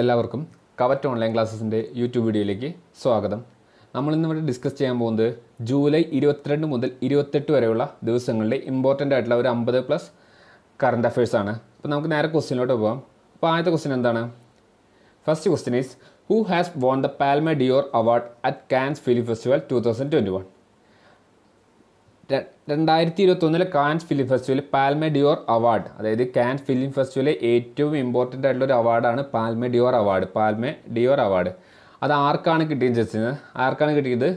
എല്ലാവർക്കും covet online ക്ലാസ്സസിന്റെ YouTube വീഡിയോയിലേക്ക് സ്വാഗതം. നമ്മൾ ഇന്നിവിടെ ഡിസ്കസ് ചെയ്യാൻ പോകുന്നത് ജൂലൈ ഇരുപത്തിരണ്ട് മുതൽ ഇരുപത്തെട്ട് വരെയുള്ള ദിവസങ്ങളിലെ ഇമ്പോർട്ടന്റ് ആയിട്ടുള്ള ഒരു അമ്പത് പ്ലസ് കറണ്ട് അഫയേഴ്സ് ആണ്. അപ്പോൾ നമുക്ക് നേരെ ക്വസ്റ്റ്യനിലോട്ട് പോകാം അപ്പോൾ ആദ്യത്തെ ക്വസ്റ്റ്യൻ എന്താണ്? First question is who has won the Palme d'Or award at Cannes film festival two thousand twenty one രണ്ടായിരത്തി ഇരുപത്തൊന്നിലെ Cannes film festival Palme d'Or award അതായത് കാൻസ് ഫിലിം ഫെസ്റ്റിവലിലെ ഏറ്റവും ഇമ്പോർട്ടന്റ് ആയിട്ടുള്ള ഒരു അവാർഡാണ് Palme d'Or award Palme d'Or award അത് ആർക്കാണ് കിട്ടിയത് ജസ്റ്റിന്? ആർക്കാണ് കിട്ടിയത്?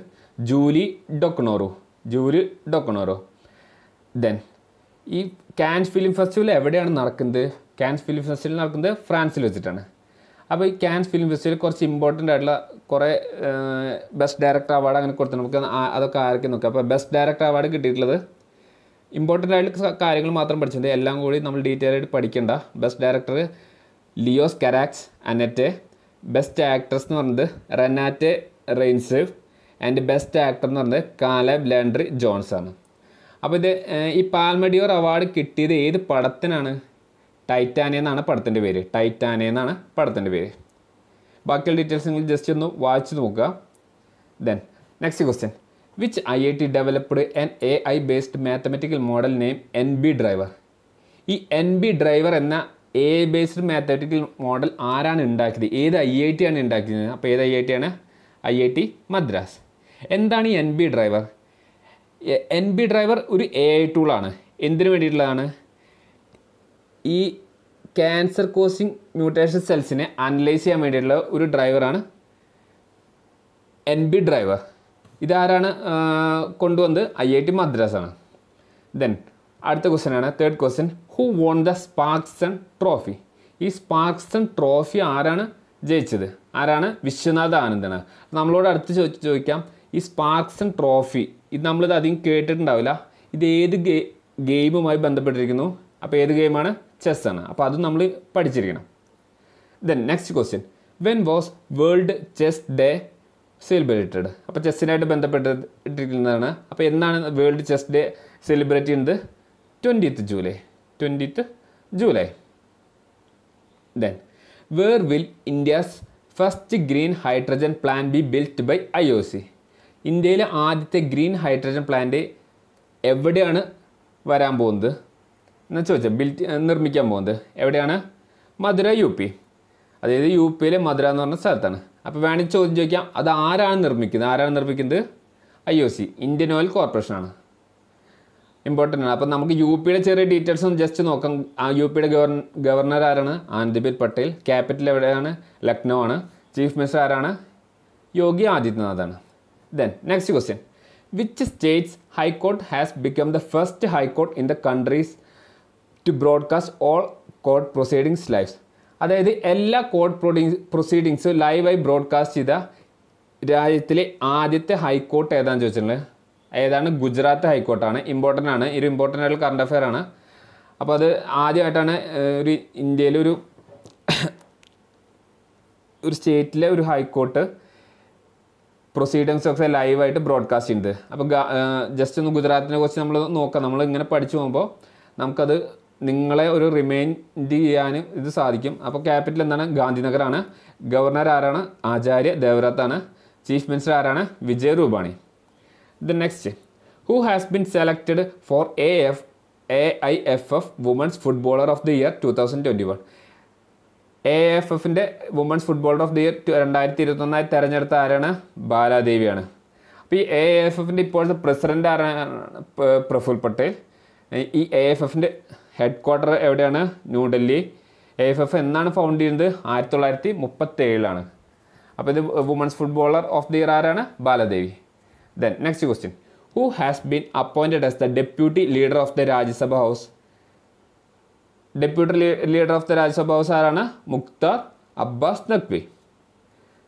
Julie Ducournau Julie Ducournau then ഈ കാൻസ് ഫിലിം ഫെസ്റ്റിവൽ എവിടെയാണ് നടക്കുന്നത്? കാൻസ് ഫിലിം ഫെസ്റ്റിവൽ നടക്കുന്നത് ഫ്രാൻസിൽ വെച്ചിട്ടാണ്. അപ്പോൾ ഈ ക്യാൻസ് ഫിലിം ഫെസ്റ്റിവൽ കുറച്ച് ഇമ്പോർട്ടന്റ് ആയിട്ടുള്ള കുറേ ബെസ്റ്റ് ഡയറക്ടർ അവാർഡ് അങ്ങനെ കൊടുത്തിട്ടുണ്ട്. നമുക്ക് അതൊക്കെ ആരൊക്കെ നോക്കാം. അപ്പോൾ ബെസ്റ്റ് ഡയറക്ടർ അവാർഡ് കിട്ടിയിട്ടുള്ളത് ഇമ്പോർട്ടന്റ് ആയിട്ടുള്ള കാര്യങ്ങൾ മാത്രം പഠിച്ചിട്ടുണ്ട്. എല്ലാം കൂടി നമ്മൾ ഡീറ്റെയിൽ ആയിട്ട് പഠിക്കേണ്ട. Best director Leos Carax Annette best actress എന്ന് പറയുന്നത് Renate Reinsve and best actor എന്ന് പറയുന്നത് കാലബ് ലാൻഡ്രി ജോൺസ് ആണ് അപ്പോൾ ഇത് ഈ പാൽമഡിയോർ അവാർഡ് കിട്ടിയത് ഏത് പടത്തിനാണ്? ടൈറ്റാനിയ എന്നാണ് പടത്തിന്റെ പേര്. ടൈറ്റാനെ എന്നാണ് പടത്തിന്റെ പേര്. ബാക്കിയുള്ള ഡീറ്റെയിൽസ് നിങ്ങൾ ജസ്റ്റ് ഒന്ന് വായിച്ച് നോക്കുക. Then next question which I I T developed an A I based mathematical model name N B driver ഈ എൻ ബി ഡ്രൈവർ എന്ന A I based mathematical model ആരാണ് ഉണ്ടാക്കിയത്? ഏത് ഐ ഐ ടി ആണ് ഉണ്ടാക്കിയത്? അപ്പോൾ ഏത് ഐ ഐ ടി ആണ്? I I T Madras. എന്താണ് ഈ N B driver N B driver ഒരു എ ഐ ടൂളാണ് എന്തിനു വേണ്ടിയിട്ടുള്ളതാണ്? ഈ ക്യാൻസർ കോസിങ് മ്യൂട്ടേഷൻ സെൽസിനെ അനലൈസ് ചെയ്യാൻ വേണ്ടിയിട്ടുള്ള ഒരു ഡ്രൈവറാണ് എൻ ബി ഡ്രൈവർ ഇതാരാണ് കൊണ്ടുവന്നത്? ഐ ഐ ടി മദ്രാസാണ്. ദെൻ അടുത്ത ക്വസ്റ്റ്യൻ ആണ്. Third question who won the Sparkassen trophy ഈ സ്പാക്സൺ ട്രോഫി ആരാണ് ജയിച്ചത്? ആരാണ്? വിശ്വനാഥ് ആനന്ദാണ്. നമ്മളോട് അടുത്ത് ചോദിച്ച് ചോദിക്കാം. ഈ സ്പാർക്സൺ ട്രോഫി ഇത് നമ്മളിത് അധികം കേട്ടിട്ടുണ്ടാവില്ല. ഇത് ഏത് ഗെയിമുമായി ബന്ധപ്പെട്ടിരിക്കുന്നു? അപ്പോൾ ഏത് ഗെയിമാണ്? ചെസ് ആണ്. അപ്പോൾ അത് നമ്മൾ പഠിച്ചിരിക്കണം. Then next question when was world chess day celebrated അപ്പോൾ ചെസ്സിനായിട്ട് ബന്ധപ്പെട്ടിരിക്കുന്നതാണ് അപ്പോൾ എന്നാണ് വേൾഡ് ചെസ് ഡേ സെലിബ്രേറ്റ് ചെയ്യുന്നത്? Twentieth July twentieth July then where will India's first green hydrogen plant be built by I O C ഇന്ത്യയിലെ ആദ്യത്തെ green hydrogen plant എവിടെയാണ് വരാൻ പോകുന്നത്? എന്ന് ചോദിച്ചാൽ ബിൽറ്റ് നിർമ്മിക്കാൻ പോകുന്നത്. എവിടെയാണ്? മധുര യു പി അതായത് യു പിയിലെ മധുര എന്ന് പറഞ്ഞ സ്ഥലത്താണ്. അപ്പോൾ വേണമെങ്കിൽ ചോദ്യം ചോദിക്കാം അത് ആരാണ് നിർമ്മിക്കുന്നത്? ആരാണ് നിർമ്മിക്കുന്നത്? I O C Indian oil കോർപ്പറേഷനാണ് important ആണ്. അപ്പം നമുക്ക് യു പിയുടെ ചെറിയ ഡീറ്റെയിൽസ് ഒന്ന് ജസ്റ്റ് നോക്കാം. ആ യു പിയുടെ ഗവർണർ ഗവർണർ ആരാണ്? ആനന്ദിബെൻ പട്ടേൽ. ക്യാപിറ്റൽ എവിടെയാണ്? ലക്നൗ ആണ്. ചീഫ് മിനിസ്റ്റർ ആരാണ്? Yogi ആദിത്യനാഥാണ് then next question which states high court has become the first high court in the country's to broadcast all court proceedings lives അതായത് എല്ലാ കോർട്ട് പ്രൊഡീങ്സ് പ്രൊസീഡിങ്സും ലൈവായി ബ്രോഡ്കാസ്റ്റ് ചെയ്ത രാജ്യത്തിലെ ആദ്യത്തെ ഹൈക്കോർട്ട് ഏതാണെന്ന് ചോദിച്ചിട്ടുള്ളത്? ഏതാണ്? ഗുജറാത്ത് ഹൈക്കോർട്ടാണ്. ഇമ്പോർട്ടന്റ് ആണ്. ഇത് ഇമ്പോർട്ടന്റ് ആയിട്ടുള്ള കറണ്ട് അഫെയർ ആണ്. അപ്പോൾ അത് ആദ്യമായിട്ടാണ് ഒരു ഇന്ത്യയിലൊരു ഒരു സ്റ്റേറ്റിലെ ഒരു ഹൈക്കോർട്ട് പ്രൊസീഡിങ്സ് ഒക്കെ ലൈവായിട്ട് ബ്രോഡ്കാസ്റ്റ് ചെയ്യുന്നത്. അപ്പോൾ ജസ്റ്റ് ഒന്ന് ഗുജറാത്തിനെ കുറിച്ച് നമ്മൾ നോക്കാം. നമ്മൾ ഇങ്ങനെ പഠിച്ചു പോകുമ്പോൾ നമുക്കത് നിങ്ങളെ ഒരു റിമൈൻഡ് ചെയ്യാനും ഇത് സാധിക്കും. അപ്പോൾ ക്യാപിറ്റൽ എന്താണ്? ഗാന്ധിനഗറാണ്. ഗവർണർ ആരാണ്? ആചാര്യ ദേവ്രത്താണ്. ചീഫ് മിനിസ്റ്റർ ആരാണ്? Vijay Rupani. The next who has been selected for A F A I F F women's footballer of the year two thousand twenty one A F എഫിന്റെ women's footballer of the year രണ്ടായിരത്തി ഇരുപത്തൊന്നായി തെരഞ്ഞെടുത്ത ആരാണ്? ബാലാദേവിയാണ്. അപ്പോൾ ഈ A F എഫിന്റെ ഇപ്പോഴത്തെ president ആരാണ്? പ്രഫുൽ പട്ടേൽ ഈ എ എഫ് എഫിന്റെ ഹെഡ് ക്വാർട്ടർ എവിടെയാണ് ന്യൂഡൽഹി എ എഫ് എഫ് എന്നാണ് ഫൗണ്ട് ചെയ്യുന്നത് ആയിരത്തി തൊള്ളായിരത്തി മുപ്പത്തേഴിലാണ് അപ്പോൾ ഇത് women's footballer of the year ആരാണ്? Bala Devi. Then next question who has been appointed as the deputy leader of the Rajya Sabha house deputy leader of the Rajya Sabha house ആരാണ്? Mukhtar Abbas Naqvi.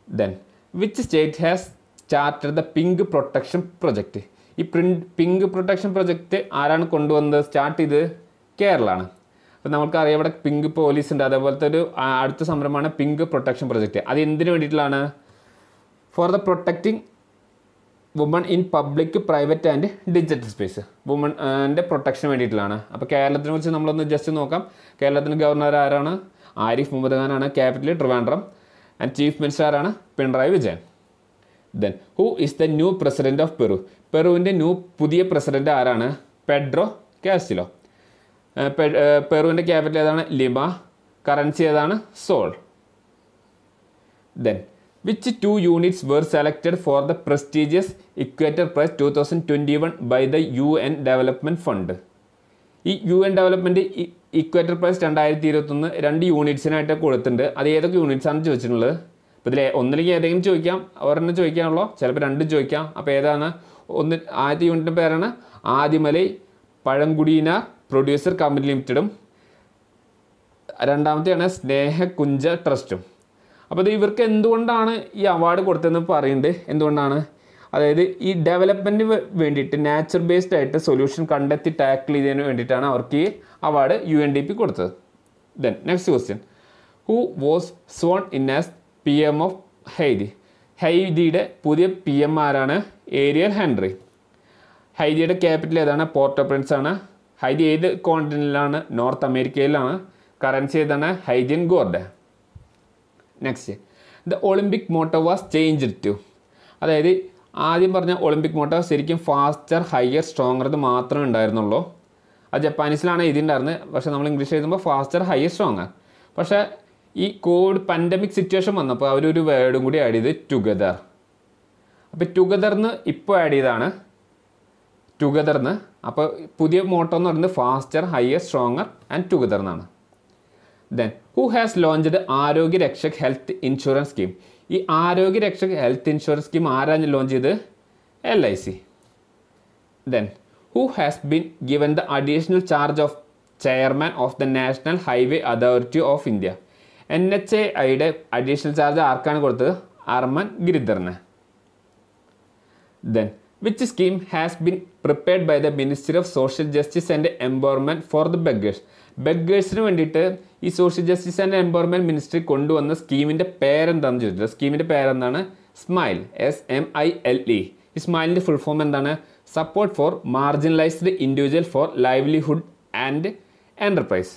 Then which state has started the pink protection project ഈ പ്രിൻ pink protection project ആരാണ് കൊണ്ടുവന്നത്? Start ചെയ്തത് കേരളമാണ് അപ്പോൾ നമുക്കറിയാം ഇവിടെ പിങ്ക് പോലീസ് ഉണ്ട് അതേപോലത്തെ ഒരു അടുത്ത സംരംഭമാണ് പിങ്ക് പ്രൊട്ടക്ഷൻ പ്രൊജക്റ്റ് അത് എന്തിനു വേണ്ടിയിട്ടുള്ളതാണ്? For the protecting woman in public private and digital space വുമന്റെ പ്രൊട്ടക്ഷന് വേണ്ടിയിട്ടുള്ളതാണ്. അപ്പോൾ കേരളത്തിനെ കുറിച്ച് നമ്മളൊന്ന് ജസ്റ്റ് നോക്കാം. കേരളത്തിന് ഗവർണർ ആരാണ്? Arif Mohammad ഖാനാണ്. Capital Trivandrum. And chief minister ആരാണ്? Pinarayi Vijayan. Then who is the new president of Peru പെറുവിന്റെ new പുതിയ പ്രസിഡന്റ് ആരാണ്? പെഡ്രോ കാസ്റ്റിലോ പെറുവിന്റെ ക്യാപിറ്റൽ ഏതാണ്? ലിമ കറൻസി ഏതാണ്? Sol. Then which two units were selected for the prestigious equator prize two thousand twenty one by the U N development fund ഈ U N development equator prize രണ്ടായിരത്തി ഇരുപത്തൊന്ന് രണ്ട് യൂണിറ്റ്സിനായിട്ട് കൊടുത്തിട്ടുണ്ട്. അത് ഏതൊക്കെ യൂണിറ്റ്സ് ആണ് ചോദിച്ചിട്ടുള്ളത്? അപ്പോൾ ഇതിൽ ഒന്നിലേക്ക് ഏതെങ്കിലും ചോദിക്കാം. ഒരെണ്ണം ചോദിക്കാനുള്ളോ? ചിലപ്പോൾ രണ്ടും ചോദിക്കാം. അപ്പോൾ ഏതാണ്? ഒന്ന് ആദ്യത്തെ യൂണിറ്റിന്റെ പേരാണ് ആദിമലൈ പഴംകുടീനാർ പ്രൊഡ്യൂസർ കമ്പനി ലിമിറ്റഡും രണ്ടാമത്തെയാണ് സ്നേഹകുഞ്ച ട്രസ്റ്റും അപ്പോൾ ഇത് ഇവർക്ക് എന്തുകൊണ്ടാണ് ഈ അവാർഡ് കൊടുത്തതെന്ന് പറയുന്നത്? എന്തുകൊണ്ടാണ്? അതായത് ഈ ഡെവലപ്മെന്റിന് വേണ്ടിയിട്ട് നാച്ചർ ബേസ്ഡ് ആയിട്ട് സൊല്യൂഷൻ കണ്ടെത്തി ടാക്കിൾ ചെയ്തതിന് വേണ്ടിയിട്ടാണ് അവർക്ക് ഈ award U N D P കൊടുത്തത്. Then next question who was sworn in as P M of Haiti ഹൈദിയുടെ പുതിയ പി എം ആരാണ്? ഏരിയൽ ഹെൻറി ഹൈദിയുടെ ക്യാപിറ്റൽ ഏതാണ്? പോർട്ടോ പ്രിൻസ് ആണ്. ഹൈദി ഏത് കോണ്ടിനിലാണ് നോർത്ത് അമേരിക്കയിലാണ്. കറൻസി ഏതാണ്? Haitian gourde. Next the olympic motto was change to അതായത് ആദ്യം പറഞ്ഞ ഒളിമ്പിക് മോട്ടോ ശരിക്കും ഫാസ്റ്റർ ഹയർ സ്ട്രോങ്ങർ എന്ന് മാത്രമേ ഉണ്ടായിരുന്നുള്ളൂ. അത് ജപ്പാനീസിലാണ് എഴുതിയിട്ടുണ്ടായിരുന്നത് പക്ഷേ നമ്മൾ ഇംഗ്ലീഷ് എഴുതുമ്പോൾ ഫാസ്റ്റർ ഹയർ സ്ട്രോങ്ങർ പക്ഷേ ഈ കോവിഡ് പാൻഡമിക് സിറ്റുവേഷൻ വന്നപ്പോൾ അവരൊരു വേർഡും കൂടി ആഡ് ചെയ്ത് ടുഗദർ അപ്പോൾ ടുഗദർന്ന് ഇപ്പോൾ ആഡ് ചെയ്താണ് ടുഗദർന്ന് അപ്പോൾ പുതിയ മോട്ടോ എന്ന് പറയുന്നത് faster higher stronger and together എന്നാണ്. Then who has launched Arogya Rakshak health insurance scheme? ഈ Arogya Rakshak health insurance scheme ആരാണ് ലോഞ്ച് ചെയ്ത്? L I C then who has been given the additional charge of chairman of the national highway authority of India N H A ഐയുടെ additional charge ആർക്കാണ് കൊടുത്തത്? Arman ഗിരിധറിന്. Then which scheme has been prepared by the ministry of social justice and empowerment for the beggars ബെഗേഴ്സിന് വേണ്ടിയിട്ട് ഈ social justice and empowerment ministry കൊണ്ടുവന്ന സ്കീമിന്റെ പേരെന്താണെന്ന് ചോദിച്ചത് സ്കീമിന്റെ പേരെന്താണ്? Smile S M I L E ഈ സ്മൈലിന്റെ ഫുൾ ഫോം എന്താണ്? Support for marginalised individual for livelihood and enterprise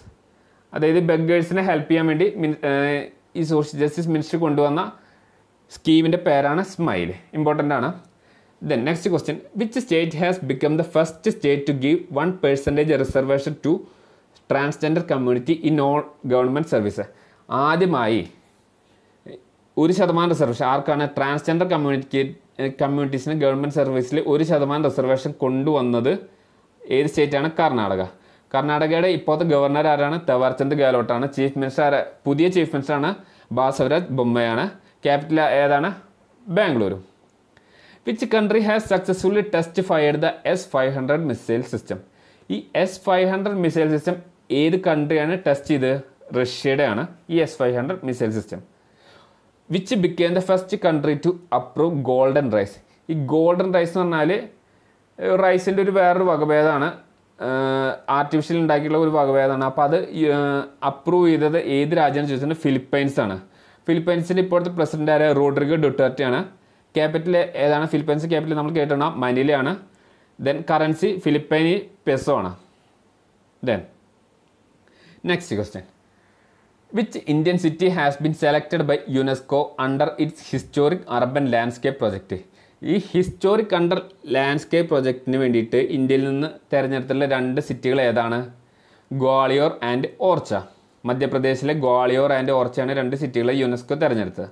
അതായത് ബെഗേഴ്സിനെ ഹെൽപ്പ് ചെയ്യാൻ വേണ്ടി ഈ സോഷ്യൽ ജസ്റ്റിസ് മിനിസ്ട്രി കൊണ്ടുവന്ന സ്കീമിന്റെ പേരാണ് സ്മൈൽ ഇമ്പോർട്ടന്റ് ആണ്. Then next question which state has become the first state to give one percentage reservation to transgender community in all government service ആദ്യമായി ഒരു ശതമാനം റിസർവേഷൻ ആർക്കാണ് ട്രാൻസ്ജെൻഡർ കമ്മ്യൂണിറ്റി കമ്മ്യൂണിറ്റീസിന് ഗവൺമെന്റ് സർവീസിൽ ഒരു ശതമാനം റിസർവേഷൻ കൊണ്ടുവന്നത്? ഏത് സ്റ്റേറ്റാണ്? കർണാടക. കർണാടകയുടെ ഇപ്പോഴത്തെ ഗവർണർ ആരാണ്? തവർചന്ദ് ഗെഹ്ലോട്ടാണ്. ചീഫ് മിനിസ്റ്റർ ആരാ? പുതിയ ചീഫ് മിനിസ്റ്ററാണ് ബാസവരാജ് ബൊമ്മയാണ്. ക്യാപിറ്റൽ ഏതാണ്? ബാംഗ്ലൂരും. Which country has successfully test fired the S five hundred missile system ഈ S five hundred missile system ഏത് കൺട്രിയാണ് ടെസ്റ്റ് ചെയ്ത്? റഷ്യയുടെ ആണ് ഈ S five hundred missile system which became the first country to approve golden rice ഈ golden rice എന്ന് പറഞ്ഞാൽ റൈസിന്റെ ഒരു വേറൊരു വകഭേദമാണ്. ആർട്ടിഫിഷ്യൽ ഉണ്ടാക്കിയിട്ടുള്ള ഒരു വകഭേദമാണ്. അപ്പോൾ അത് അപ്രൂവ് ചെയ്തത് ഏത് രാജ്യമെന്ന് ചോദിച്ചിട്ടുണ്ടെങ്കിൽ ഫിലിപ്പൈൻസാണ് ഫിലിപ്പൈൻസിന്റെ ഇപ്പോഴത്തെ പ്രസിഡന്റ് ആയ റോഡ്രിഗോ ഡുട്ടർട്ടി ആണ്. ക്യാപിറ്റൽ ഏതാണ്? ഫിലിപ്പൈൻസ് ക്യാപിറ്റൽ നമ്മൾ കേട്ടോണം മനിലയാണ് ദെൻ കറൻസി ഫിലിപ്പൈനി പെസോ ആണ്. Then next question which Indian city has been selected by UNESCO under its historic urban landscape project ഈ ഹിസ്റ്റോറിക് അണ്ടർ ലാൻഡ്സ്കേപ്പ് പ്രൊജക്റ്റിന് വേണ്ടിയിട്ട് ഇന്ത്യയിൽ നിന്ന് തിരഞ്ഞെടുത്തുള്ള രണ്ട് സിറ്റികൾ ഏതാണ്? ഗ്വാളിയോർ ആൻഡ് ഓർച്ച. മധ്യപ്രദേശിലെ ഗ്വാളിയോർ ആൻഡ് ഓർച്ചയാണ് രണ്ട് സിറ്റികളെ യുനെസ്കോ തിരഞ്ഞെടുത്തത്.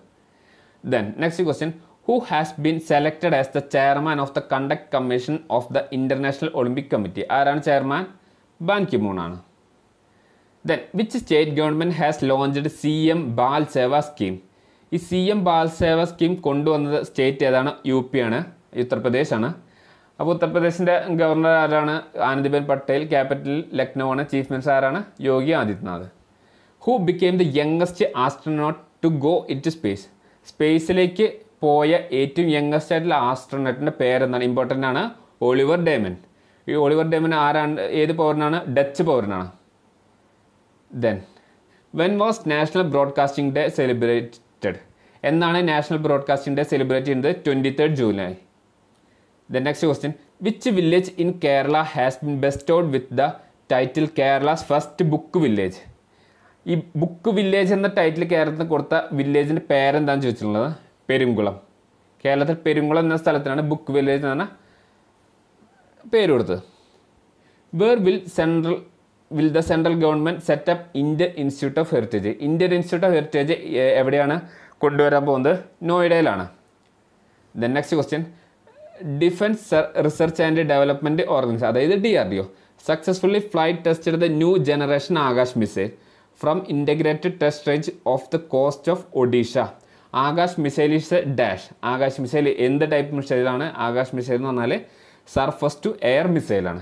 Then next question who has been selected as the chairman of the conduct commission of the International Olympic Committee ആരാണ് ചെയർമാൻ ബാൻ കിമൂൺ ആണ് then which state government has launched C M Bal Seva scheme ഈ C M Bal Seva scheme കൊണ്ടുവന്നത് state ഏതാണ്? U P ആണ്. ഉത്തർപ്രദേശ് ആണ് അപ്പോൾ ഉത്തർപ്രദേശിന്റെ governor ആരാണ്? Anandiben Patel capital Lucknow ആണ്. ചീഫ് മിനിസ്റ്റർ ആരാണ്? Yogi Adityanath. Who became the youngest astronaut to go into space സ്പേസിലേക്ക് പോയ ഏറ്റവും യങ്ങസ്റ്റ് ആയിട്ടുള്ള ആസ്ട്രോണറ്റിന്റെ പേരെന്താണ്? ഇമ്പോർട്ടന്റ് ആണ്. ഒളിവർ ഡേമൻ ഈ ഒളിവർ ഡേമൻ ആരാണ്? ഏത് പൗരനാണ്? Dutch പൗരനാണ്. Then when was national broadcasting day celebrated എന്നാണ് നാഷണൽ ബ്രോഡ്കാസ്റ്റിംഗ് ഡേ സെലിബ്രേറ്റ് ചെയ്യുന്നത് twenty third July the next question which village in Kerala has been bestowed with the title Kerala's first book village ഈ book village എന്ന title കേരളത്തിന് കൊടുത്ത വില്ലേജിന്റെ പേരെന്താണെന്ന് ചോദിച്ചിട്ടുള്ളത്? പെരുങ്കുളം. കേരളത്തിൽ പെരുങ്കുളം എന്ന സ്ഥലത്തിനാണ് ബുക്ക് വില്ലേജ് എന്ന് പേര് കൊടുത്തത്. Where will central will the central government setup Indian institute of heritage Indian institute of heritage എവിടെയാണ് കൊണ്ടുവരാൻ പോകുന്നത്? നോയിഡയിലാണ്. Then next question defence research and development organisation അതായത് D R D O successfully flight tested the new generation Akash missile from integrated test range of the coast of Odisha Akash missile is dash. Akash missile എന്ത് type മിസൈലാണ്? Akash missile എന്ന് പറഞ്ഞാൽ surface to air മിസൈലാണ്.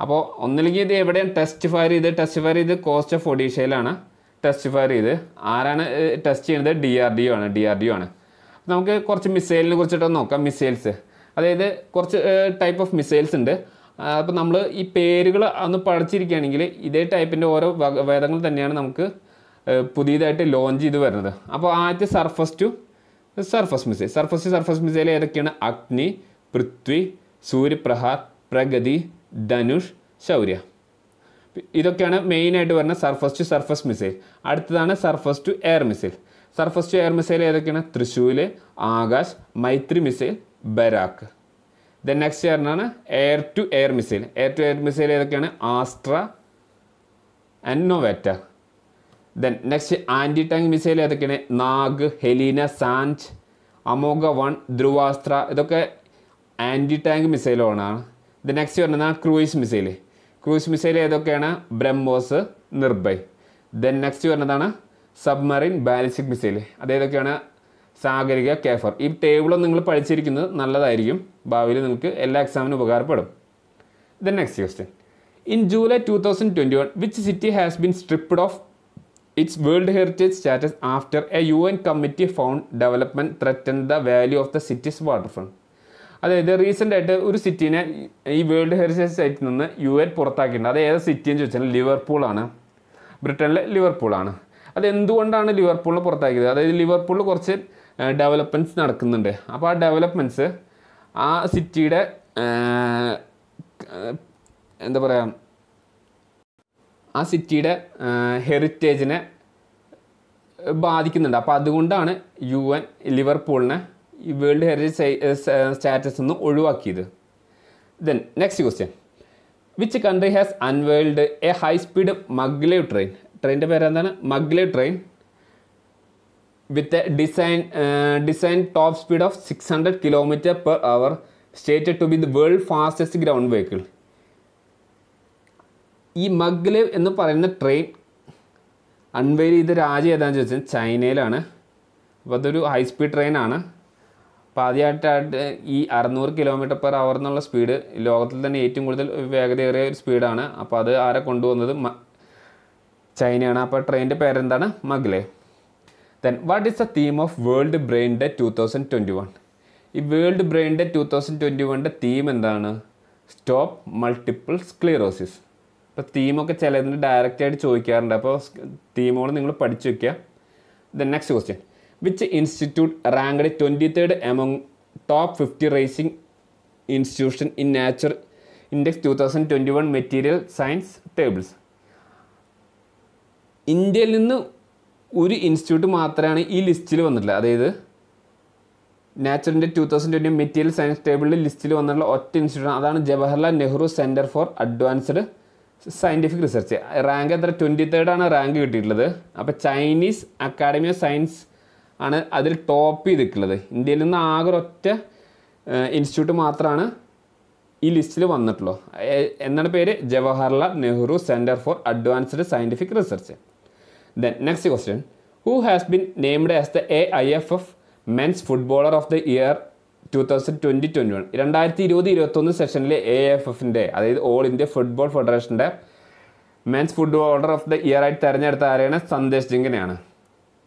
അപ്പോൾ ഒന്നില്ലെങ്കിൽ ഇത് എവിടെയാണ്? Test fire ചെയ്ത് test fire ചെയ്ത് കോസ്റ്റ് ഓഫ് ഒഡീഷയിലാണ് ടെസ്റ്റ് ഫയർ ചെയ്ത്. ആരാണ് ടെസ്റ്റ് ചെയ്യുന്നത്? ഡി ആർ ഡി ഒ ആണ്. ഡി ആർ ഡി ഒ ആണ്. നമുക്ക് കുറച്ച് മിസൈലിനെ കുറിച്ചിട്ട് നോക്കാം. മിസൈൽസ് അതായത് കുറച്ച് ടൈപ്പ് ഓഫ് മിസൈൽസ് ഉണ്ട്. അപ്പോൾ നമ്മൾ ഈ പേരുകൾ ഒന്ന് പഠിച്ചിരിക്കുകയാണെങ്കിൽ ഇതേ ടൈപ്പിന്റെ ഓരോ വേദങ്ങൾ തന്നെയാണ് നമുക്ക് പുതിയതായിട്ട് ലോഞ്ച് ചെയ്ത് വരുന്നത്. അപ്പോൾ ആദ്യത്തെ surface to surface missile surface to surface missile ഏതൊക്കെയാണ്? അഗ്നി പൃഥ്വി സൂര്യപ്രഹാർ പ്രഗതി ധനുഷ് ശൗര്യ. ഇതൊക്കെയാണ് മെയിനായിട്ട് വരുന്ന സർഫസ് ടു സർഫസ് മിസൈൽ അടുത്തതാണ് surface to air missile surface to air missile ഏതൊക്കെയാണ്? Trishul Akash Maitri missile Barak then next ചേർന്നാണ് air to air missile air to air missile ഏതൊക്കെയാണ്? Astra and Novator. Then next anti tank missile ഏതൊക്കെയാണ്? നാഗ് ഹെലീന സാൻജ് Amogha one Dhruvastra ഇതൊക്കെ anti tank മിസൈലുകളാണ് the next വരുന്നതാണ് cruise missile cruise missile ഏതൊക്കെയാണ്? BrahMos Nirbhay. Then next വരുന്നതാണ് submarine ballistic missile അതേതൊക്കെയാണ് Sagarika കേഫർ. ഈ ടേബിളൊന്നും നിങ്ങൾ പഠിച്ചിരിക്കുന്നത് നല്ലതായിരിക്കും. ഭാവിയിൽ നിങ്ങൾക്ക് എല്ലാ എക്സാമിനും ഉപകാരപ്പെടും. Then next question in July two thousand twenty one which city has been stripped of its world heritage status after a U N committee found development threaten the value of the city's water front അതായത് recent ആയിട്ട് ഒരു സിറ്റീനെ ഈ world heritage സൈറ്റിൽ നിന്ന് U N പുറത്താക്കിയിട്ടുണ്ട്. അത് ഏത് city എന്ന് ചോദിച്ചാൽ ലിവർപൂളാണ് ബ്രിട്ടനിലെ ലിവർപൂളാണ് അത് എന്തുകൊണ്ടാണ് ലിവർപൂളിനെ പുറത്താക്കിയത്? അതായത് ലിവർപൂളിൽ കുറച്ച് ഡെവലപ്മെന്റ്സ് നടക്കുന്നുണ്ട്. അപ്പോൾ ആ ഡെവലപ്മെന്റ്സ് ആ സിറ്റിയുടെ എന്താ പറയുക ആ സിറ്റിയുടെ ഹെറിറ്റേജിനെ ബാധിക്കുന്നുണ്ട്. അപ്പോൾ അതുകൊണ്ടാണ് യു എൻ ലിവർപൂളിനെ ഈ വേൾഡ് ഹെറിറ്റേജ് സ്റ്റാറ്റസ് നിന്ന് ഒഴിവാക്കിയത്. Then next question which country has unveiled a high speed maglev train ട്രെയിനിന്റെ പേരെന്താണ് maglev train with a design design top speed of six hundred kilometre per hour stated to be the world fastest ground vehicle ഈ maglev എന്ന് പറയുന്ന train unveil ചെയ്ത രാജ്യം ഏതാണെന്ന് ചോദിച്ചാൽ ചൈനയിലാണ്. അപ്പോൾ അതൊരു ഹൈ സ്പീഡ് ട്രെയിനാണ് അപ്പോൾ ആദ്യമായിട്ടായിട്ട് ഈ അറുന്നൂറ് കിലോമീറ്റർ പെർ അവർ എന്നുള്ള സ്പീഡ് ലോകത്തിൽ തന്നെ ഏറ്റവും കൂടുതൽ വേഗതയേറിയ ഒരു സ്പീഡാണ് അപ്പോൾ അത് ആരെ കൊണ്ടുവന്നത്? മ- ചൈനയാണ്. അപ്പോൾ ട്രെയിനിന്റെ പേരെന്താണ്? Maglev then what is the theme of world brain day two thousand twenty one ഈ world brain day two thousand twenty വണ്ണിന്റെ തീം എന്താണ്? സ്റ്റോപ്പ് മൾട്ടിപ്പിൾ സ്ക്ലീറോസിസ് ഇപ്പോൾ തീമൊക്കെ ചിലതിന് ഡയറക്റ്റ് ആയിട്ട് ചോദിക്കാറുണ്ട്. അപ്പോൾ തീമോട് നിങ്ങൾ പഠിച്ചു വയ്ക്കുക the next question which institute ranked twenty third among top fifty rising institution in Nature Index two thousand twenty one material science tables ഇന്ത്യയിൽ നിന്ന് ഒരു ഇൻസ്റ്റിറ്റ്യൂട്ട് മാത്രമാണ് ഈ ലിസ്റ്റിൽ വന്നിട്ടുള്ളത്. അതായത് നാച്ചുറിന്റെ two thousand twenty material science ടേബിളിൽ ലിസ്റ്റിൽ വന്നിട്ടുള്ള ഒറ്റ ഇൻസ്റ്റിറ്റ്യൂട്ട് അതാണ് Jawaharlal Nehru centre for advanced scientific research rank എത്ര? ട്വന്റി തേർഡാണ് റാങ്ക് കിട്ടിയിട്ടുള്ളത്. അപ്പോൾ ചൈനീസ് അക്കാഡമി ഓഫ് സയൻസ് ആണ് അതിൽ ടോപ്പ് ചെയ്തിട്ടുള്ളത്. ഇന്ത്യയിൽ നിന്ന് ആകെ ഒറ്റ ഇൻസ്റ്റിറ്റ്യൂട്ട് മാത്രമാണ് ഈ ലിസ്റ്റിൽ വന്നിട്ടുള്ളൂ എന്നാണ് പേര്? Jawaharlal Nehru centre for advanced scientific research then next question who has been named as the A I F F men's footballer of the year two thousand twenty twenty one രണ്ടായിരത്തി ഇരുപത് ഇരുപത്തൊന്ന് സെഷനിലെ എ എഫ് എഫിന്റെ അതായത് all India football ഫെഡറേഷന്റെ men's footballer of the year ആയിട്ട് തിരഞ്ഞെടുത്ത ആരെയാണ് സന്ദേശ് ജിങ്കനെയാണ്.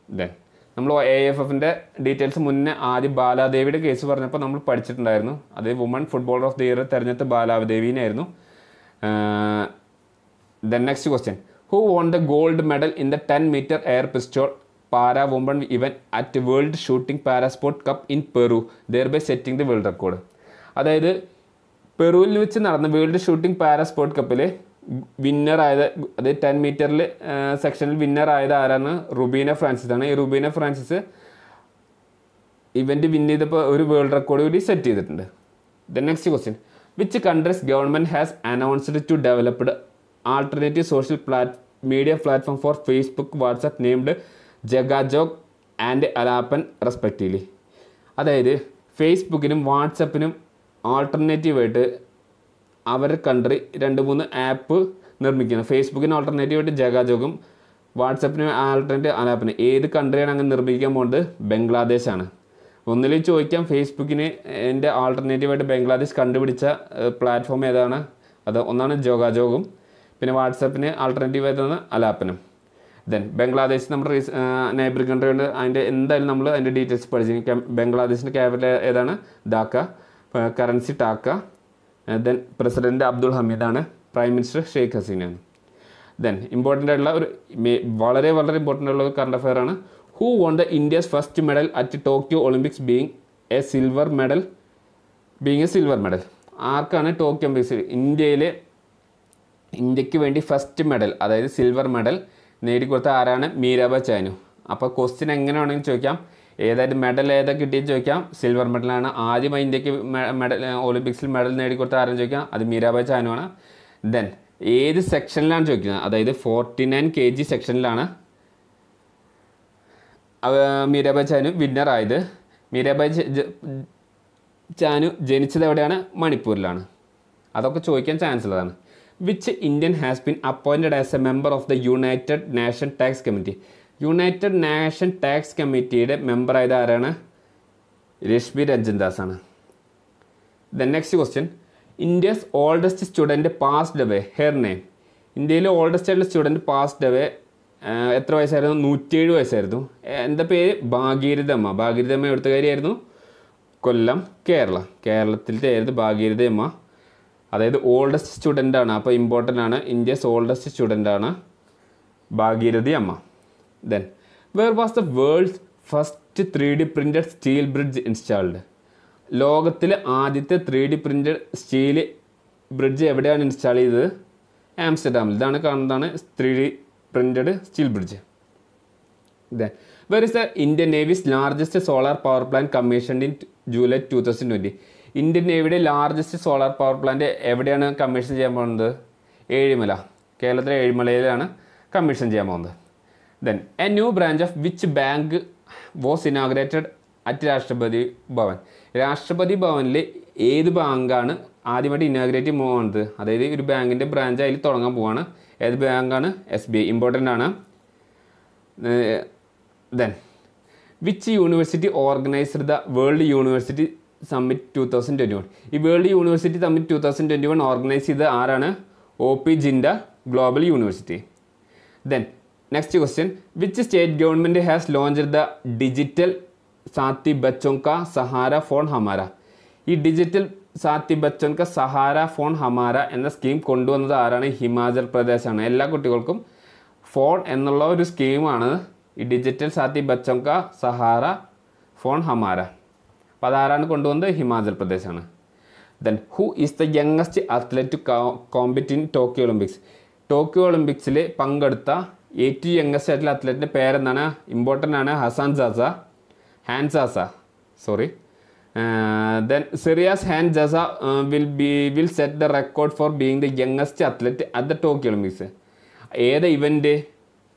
ദെൻ നമ്മൾ എ എഫ് എഫിന്റെ ഡീറ്റെയിൽസ് മുന്നേ ആദ്യം ബാലാദേവിയുടെ കേസ് പറഞ്ഞപ്പോൾ നമ്മൾ പഠിച്ചിട്ടുണ്ടായിരുന്നു. അത് woman footballer of the year തിരഞ്ഞെടുത്ത ബാലാദേവിനായിരുന്നു then next question who won the gold medal in the ten metre air pistol para woman event at world shooting para sport cup in Peru thereby setting the world record അതായത് പെറുവിൽ വെച്ച് നടന്ന world shooting പാരാസ്പോർട്ട് കപ്പിൽ വിന്നറായത് അത് ten മീറ്ററിൽ സെക്ഷനിൽ winner ആയത് ആരാണ്? റുബീന ഫ്രാൻസിസ് ആണ്. ഈ റുബീന ഫ്രാൻസിസ് ഇവന്റ് വിൻ ചെയ്തപ്പോൾ ഒരു വേൾഡ് റെക്കോർഡ് കൂടി സെറ്റ് ചെയ്തിട്ടുണ്ട്. The next question which country's government has announced to developed alternative social plat media platform for Facebook WhatsApp named Jagajog and Alapon respectively അതായത് ഫേസ്ബുക്കിനും വാട്സപ്പിനും ആൾട്ടർനേറ്റീവായിട്ട് അവരുടെ കൺട്രി രണ്ട് മൂന്ന് ആപ്പ് നിർമ്മിക്കുന്നു. ഫേസ്ബുക്കിന് ആൾട്ടർനേറ്റീവായിട്ട് ജഗാജോഗും വാട്സപ്പിന് ആൾട്ടർനേറ്റീവ് അലാപ്പിന്. ഏത് കൺട്രിയാണ് അങ്ങനെ നിർമ്മിക്കാൻ പോകുന്നത് ബംഗ്ലാദേശാണ് ഒന്നിൽ ചോദിക്കാം ഫേസ്ബുക്കിന് എന്റെ ആൾട്ടർനേറ്റീവായിട്ട് ബംഗ്ലാദേശ് കണ്ടുപിടിച്ച പ്ലാറ്റ്ഫോം ഏതാണ്? അത് ഒന്നാണ് ജോഗാജോഗും പിന്നെ വാട്സപ്പിന് ആൾട്ടർനേറ്റീവ് ആയിട്ടാണ് അലാപ്പനും. ദെൻ ബംഗ്ലാദേശ് നമ്മുടെ റീസ് നൈബർ കൺട്രി ഉണ്ട് അതിന്റെ എന്തായാലും നമ്മൾ അതിന്റെ ഡീറ്റെയിൽസ് പഠിച്ചിരിക്കും ബംഗ്ലാദേശിന്റെ ക്യാപിറ്റൽ ഏതാണ്? Dhaka currency taka then president Abdul ഹമീദാണ് prime minister Sheikh ഹസീനയാണ് ദെൻ ഇമ്പോർട്ടന്റ് ആയിട്ടുള്ള ഒരു വളരെ വളരെ ഇമ്പോർട്ടന്റ് ഉള്ള ഒരു കറണ്ട് അഫയർ ആണ്. Who won the India's first medal at Tokyo Olympics being a silver medal being a silver medal ആർക്കാണ് ടോക്കിയോ ഒളിമ്പിക്സ് ഇന്ത്യയിലെ ഇന്ത്യയ്ക്ക് വേണ്ടി ഫസ്റ്റ് മെഡൽ അതായത് സിൽവർ മെഡൽ നേടിക്കൊടുത്ത ആരാണ്? മീരാബ ചാനു. അപ്പോൾ ക്വസ്റ്റ്യൻ എങ്ങനെ വേണമെങ്കിൽ ചോദിക്കാം. ഏതായിട്ട് മെഡൽ ഏതാ കിട്ടിയെന്ന് ചോദിക്കാം. സിൽവർ മെഡലാണ് ആദ്യമായി ഇന്ത്യയ്ക്ക് മെഡൽ ഒളിമ്പിക്സിൽ മെഡൽ നേടിക്കൊടുത്ത ആരെന്ന് ചോദിക്കാം. അത് ചാനു ആണ്. ദെൻ ഏത് സെക്ഷനിലാണ് ചോദിക്കുന്നത്? അതായത് ഫോർട്ടി നയൻ കെ ജി സെക്ഷനിലാണ് മീരാബ ചാനു വിന്നർ ആയത്. മീരാബ ചാനു ജനിച്ചത് എവിടെയാണ്? മണിപ്പൂരിലാണ്. അതൊക്കെ ചോദിക്കാൻ ചാൻസ് ഉള്ളതാണ്. Which Indian has been appointed as a member of the United Nation tax committee United Nation tax കമ്മിറ്റിയുടെ മെമ്പർ ആയത് ആരാണ്? രശ്മി രഞ്ജൻ ദാസ് ആണ് the next question India's oldest student passed away her name ഇന്ത്യയിലെ ഓൾഡസ്റ്റ് ആയിട്ടുള്ള സ്റ്റുഡന്റ് പാസ്ഡ് അവേ എത്ര വയസ്സായിരുന്നു? നൂറ്റിയേഴ് വയസ്സായിരുന്നു. എന്റെ പേര്? ഭാഗീരഥമ്മ. ഭാഗീരഥമ്മ എടുത്ത കാര്യമായിരുന്നു കൊല്ലം കേരള. കേരളത്തിലത്തെ ആയിരുന്നു ഭാഗീരഥയമ്മ അതായത് ഓൾഡസ്റ്റ് സ്റ്റുഡന്റ് ആണ്. അപ്പോൾ ഇമ്പോർട്ടന്റ് ആണ്. ഇന്ത്യസ് ഓൾഡസ്റ്റ് സ്റ്റുഡന്റ് ആണ് Bhagirathi Amma. Then where was the world's first three D printed steel bridge installed ലോകത്തിലെ ആദ്യത്തെ three D printed steel bridge എവിടെയാണ് ഇൻസ്റ്റാൾ ചെയ്തത്? ആംസ്റ്റർഡാമിൽ. ഇതാണ് കാണുന്നതാണ് three D printed steel bridge then where is the Indian the largest solar power plant power in July two thousand 2020? Indian നേവിയുടെ largest solar power plant എവിടെയാണ് commission ചെയ്യാൻ പോകുന്നത്? ഏഴിമല. കേരളത്തിലെ ഏഴിമലയിലാണ് കമ്മീഷൻ ചെയ്യാൻ പോകുന്നത്. Then a new branch of which bank was inaugurated at Rashtrapati Bhavan Rashtrapati ഭവനിൽ ഏത് ബാങ്കാണ് ആദ്യമായിട്ട് ഇനാഗ്രേറ്റ് പോകുന്നത്? അതായത് ഒരു ബാങ്കിന്റെ ബ്രാഞ്ച് അതിൽ തുടങ്ങാൻ പോവാണ്. ഏത് ബാങ്കാണ് എസ് ബി ഐ ഇമ്പോർട്ടന്റ് ആണ്. Then which university organised the world university summit two thousand twenty one ഈ world university summit two thousand twenty one organise ചെയ്ത ആരാണ്? O P Jindal global university then next question which state government has launch the digital Saathi Bachchon ka Sahara phone Hamara ഈ digital Saathi Bachchon ka Sahara phone Hamara എന്ന scheme കൊണ്ടുവന്നത് ആരാണ്? ഹിമാചൽ പ്രദേശാണ്. എല്ലാ കുട്ടികൾക്കും phone എന്നുള്ള ഒരു സ്കീമാണ് ഈ ഡിജിറ്റൽ സാത്തി ബച്ചോങ്ക സഹാര ഫോൺ ഹമാര അപ്പോൾ അതാരാണ് കൊണ്ടുവന്നത്? Himachal പ്രദേശാണ്. Then who is the youngest athlete compete in Tokyo Olympics Tokyo ഒളിമ്പിക്സിൽ പങ്കെടുത്ത ഏറ്റവും യങ്ങസ്റ്റ് ആയിട്ടുള്ള അത്ലറ്റിന്റെ പേരെന്താണ്? ഇമ്പോർട്ടന്റ് ആണ്. Hasan Zaza Han Zaza sorry then Syria's Han Zaza will be will set the record for being the youngest athlete at the Tokyo Olympics ഏത് event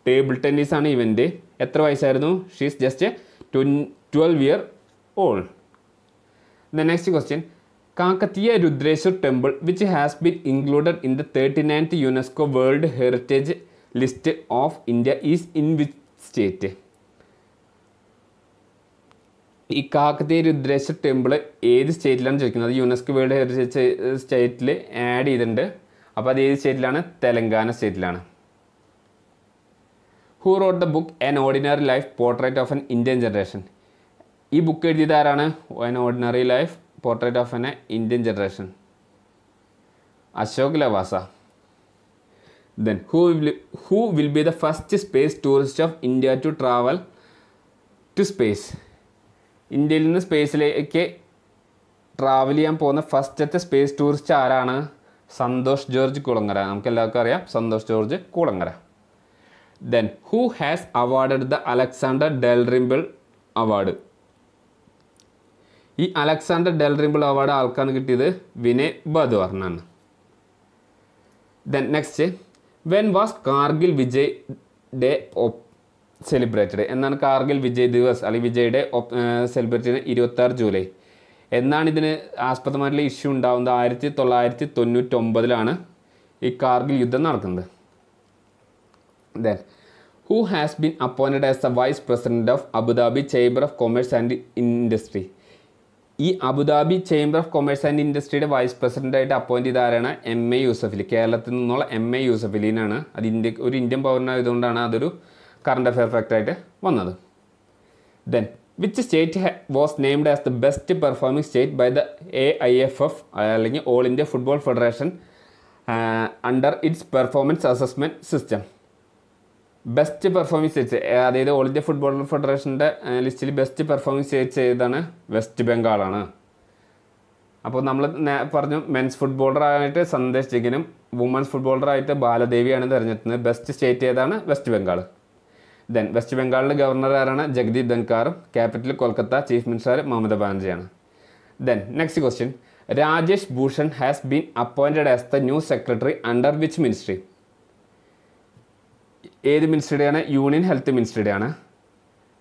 table tennis ആണ് event എത്ര വയസ്സായിരുന്നു? She's just twen twelve year old The next question. Kakatiya Rudreshwar temple, which has been included in the 39th UNESCO World Heritage List of India, is in which state? ഈ കാക്കത്തിയ രുദ്രേശ്വർ temple ഏത് സ്റ്റേറ്റിലാണ് ചോദിക്കുന്നത്? UNESCO world heritage സ്റ്റേറ്റിൽ add ചെയ്തിട്ടുണ്ട്. അപ്പോൾ അത് ഏത് സ്റ്റേറ്റിലാണ് Telangana സ്റ്റേറ്റിലാണ് who wrote the book an ordinary life portrait of an Indian generation ഈ ബുക്ക് എഴുതിയത് ആരാണ്? An ordinary life portrait of an Indian generation Ashok Lavasa. Then who will who will be the first space tourist of India to travel to space ഇന്ത്യയിൽ നിന്ന് സ്പേസിലേക്ക് travel ചെയ്യാൻ പോകുന്ന ഫസ്റ്റത്തെ space tourist ആരാണ്? Santosh George Kulangara. നമുക്ക് എല്ലാവർക്കും അറിയാം Santosh George Kulangara. Then who has awarded the Alexander Dalrymple award ഈ അലക്സാണ്ടർ ഡെൽറിംബിൾ അവാർഡ് ആൾക്കാണ് കിട്ടിയത് Vinay ബദ്വാറിനാണ് then next when was Kargil Vijay day celebrated എന്നാണ് കാർഗിൽ വിജയ് ദിവസ് അല്ലെങ്കിൽ വിജയ് ഡേ സെലിബ്രേറ്റ് ചെയ്യുന്നത് ഇരുപത്താറ് ജൂലൈ. എന്നാണ് ഇതിന് ആസ്പദമായിട്ടുള്ള ഇഷ്യൂ ഉണ്ടാകുന്നത് ആയിരത്തി തൊള്ളായിരത്തി തൊണ്ണൂറ്റൊമ്പതിലാണ് ഈ കാർഗിൽ യുദ്ധം നടക്കുന്നത്. Then who has been appointed as the vice president of Abu Dhabi chamber of commerce and industry ഈ Abu Dhabi chamber of commerce and ഇൻഡസ്ട്രിയുടെ vice പ്രസിഡന്റായിട്ട് അപ്പോയിന്റ് ചെയ്ത ആരാണ്? എം എ യൂസഫലി കേരളത്തിൽ നിന്നുള്ള എം എ യൂസഫലിനാണ് അത് ഇന്ത്യ ഒരു ഇന്ത്യൻ പൗരനായതുകൊണ്ടാണ് അതൊരു current affair ഫാക്ടറായിട്ട് വന്നത്. Then which state was named as the best performing state by the A I F F അല്ലെങ്കിൽ all India football federation under its performance assessment system best performance states അതായത് all India football ഫെഡറേഷന്റെ ലിസ്റ്റിൽ best performance states ഏതാണ്? West ബംഗാളാണ് അപ്പോൾ നമ്മൾ പറഞ്ഞു men's ഫുട്ബോളറായിട്ട് സന്ദേശ് ജിഗനും വുമൻസ് ഫുട്ബോളറായിട്ട് ബാലദേവിയാണ് തിരഞ്ഞെടുക്കുന്നത് ബെസ്റ്റ് സ്റ്റേറ്റ് ഏതാണ്? വെസ്റ്റ് ബംഗാൾ ദെൻ വെസ്റ്റ് ബംഗാളിലെ ഗവർണർ ആരാണ്? Jagdeep ധൻകാറും capital Kolkata chief minister Mamata ബാനർജിയാണ്. Then next question Rajesh Bhushan has been appointed as the new secretary under which ministry ഏത് മിനിസ്റ്ററുടെയാണ്? Union health മിനിസ്റ്ററുടെയാണ്.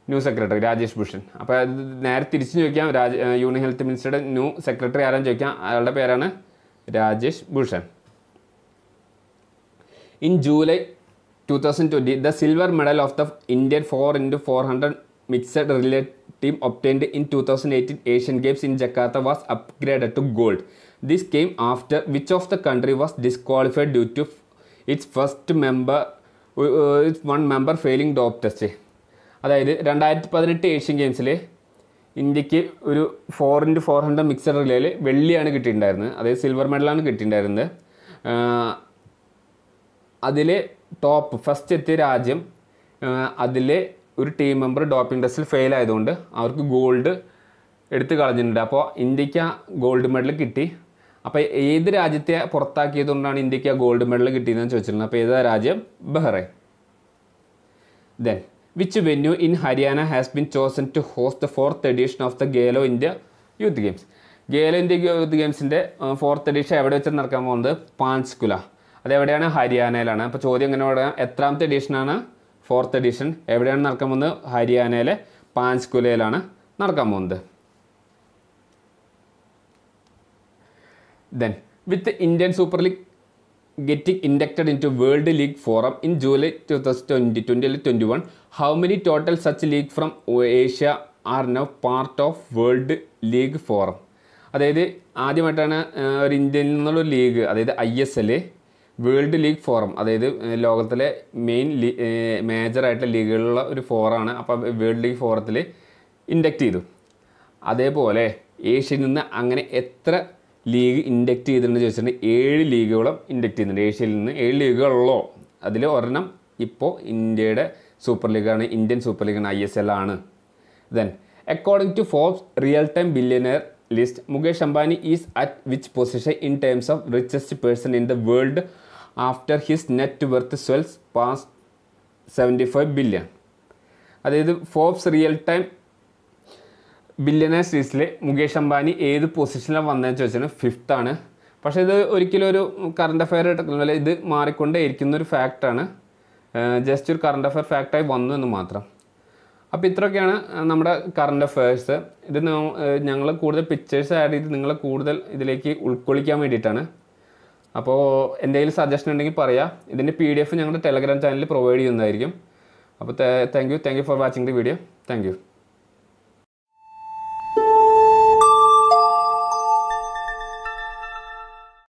New secretary Rajesh Bhushan. അപ്പോൾ അത് നേരെ തിരിച്ചു ചോദിക്കാം. രാജ യൂണിയൻ ഹെൽത്ത് മിനിസ്റ്ററുടെ ന്യൂ സെക്രട്ടറി ആരാന്ന് ചോദിക്കാം. അയാളുടെ പേരാണ് Rajesh Bhushan. In July two thousand twenty the silver medal of the Indian four into four hundred mixed relay team obtained in two thousand eighteen Asian games in Jakarta was upgraded to gold this came after which of the country was disqualified due to its first member one member failing dope test അതായത് രണ്ടായിരത്തി പതിനെട്ട് Asian ഗെയിംസിൽ ഇന്ത്യയ്ക്ക് ഒരു four into four hundred mixed റിലേയിൽ വെള്ളിയാണ് കിട്ടിയിട്ടുണ്ടായിരുന്നത്. അതായത് silver മെഡലാണ് കിട്ടിയിട്ടുണ്ടായിരുന്നത്. അതിൽ ടോപ്പ് ഫസ്റ്റ് എത്തിയ രാജ്യം അതിൽ ഒരു ടീം മെമ്പർ ഡോപ്പിംഗ് ടെസ്റ്റിൽ ഫെയിൽ ആയതുകൊണ്ട് അവർക്ക് ഗോൾഡ് എടുത്ത് കളഞ്ഞിട്ടുണ്ട്. അപ്പോൾ ഇന്ത്യയ്ക്ക് ആ ഗോൾഡ് മെഡൽ കിട്ടി. അപ്പോൾ ഏത് രാജ്യത്തെ പുറത്താക്കിയതുകൊണ്ടാണ് ഇന്ത്യയ്ക്ക് ആ ഗോൾഡ് മെഡൽ കിട്ടിയതെന്ന് ചോദിച്ചിരുന്നത്? അപ്പോൾ ഏതാ രാജ്യം? Bahrain. Then which venue in Haryana has been chosen to host the fourth edition of the Khelo India youth games Khelo India youth ഗെയിംസിന്റെ ഫോർത്ത് എഡീഷൻ എവിടെ വെച്ച് നടക്കാൻ പോകുന്നത്? പാൻസ്കുല അതെവിടെയാണ് ഹരിയാനയിലാണ് അപ്പോൾ ചോദ്യം എങ്ങനെ പറയാം എത്രാമത്തെ എഡിഷനാണ് ഫോർത്ത് എഡിഷൻ എവിടെയാണ് നടക്കാൻ പോകുന്നത്? ഹരിയാനയിലെ പാൻസ്കുലയിലാണ് നടക്കാൻ പോകുന്നത്. Then with Indian super league getting inducted into World League Forum in July 2020, 2021, how many total such league from Asia are now part of world league forum അതായത് ആദ്യമായിട്ടാണ് ഒരു ഇന്ത്യയിൽ നിന്നുള്ള ലീഗ് അതായത് I S L world league forum അതായത് ലോകത്തിലെ main Lee മേജറായിട്ടുള്ള ലീഗുകളുള്ള ഒരു ഫോറാണ് അപ്പോൾ വേൾഡ് ലീഗ് ഫോറത്തിൽ ഇൻഡക്റ്റ് ചെയ്തു. അതേപോലെ ഏഷ്യയിൽ നിന്ന് അങ്ങനെ എത്ര ലീഗ് ഇൻഡക്റ്റ് ചെയ്തിട്ടുണ്ട് ചോദിച്ചിട്ടുണ്ടെങ്കിൽ ഏഴ് ലീഗുകളും ഇൻഡക്റ്റ് ചെയ്യുന്നുണ്ട്. ഏഷ്യയിൽ നിന്ന് ഏഴ് ലീഗുകളുള്ളോ? അതിൽ ഒരെണ്ണം ഇപ്പോൾ ഇന്ത്യയുടെ സൂപ്പർ ലീഗാണ്. ഇന്ത്യൻ സൂപ്പർ ലീഗാണ് ഐ എസ് എൽ ആണ്. Then according to Forbes real time billionaire list Mukesh Ambani is at which position in terms of richest person in the world after his net worth swells past seventy five billion അതായത് Forbes real time billionaires ലിസ്റ്റിൽ മുകേഷ് അംബാനി ഏത് പൊസിഷനിലാണ് വന്നതെന്ന് ചോദിച്ചാൽ fifth ആണ്. പക്ഷേ ഇത് ഒരിക്കലും ഒരു കറണ്ട് അഫെയർ എടുക്കുന്നില്ല ഇത് മാറിക്കൊണ്ടേ ഇരിക്കുന്ന ഒരു ഫാക്റ്റാണ് ജസ്റ്റ് ഒരു കറണ്ട് അഫെയർ ഫാക്റ്റായി വന്നു എന്ന് മാത്രം. അപ്പോൾ ഇത്രയൊക്കെയാണ് നമ്മുടെ കറണ്ട് അഫയേഴ്സ് ഇത് ഞങ്ങൾ കൂടുതൽ പിക്ചേഴ്സ് ആഡ് ചെയ്ത് നിങ്ങളെ കൂടുതൽ ഇതിലേക്ക് ഉൾക്കൊള്ളിക്കാൻ വേണ്ടിയിട്ടാണ്. അപ്പോൾ എന്തെങ്കിലും സജഷൻ ഉണ്ടെങ്കിൽ പറയാം. ഇതിന്റെ പി ഡി എഫ് ഞങ്ങളുടെ ടെലഗ്രാം ചാനലിൽ പ്രൊവൈഡ് ചെയ്യുന്നതായിരിക്കും. അപ്പോൾ thank you thank you for watching the video thank you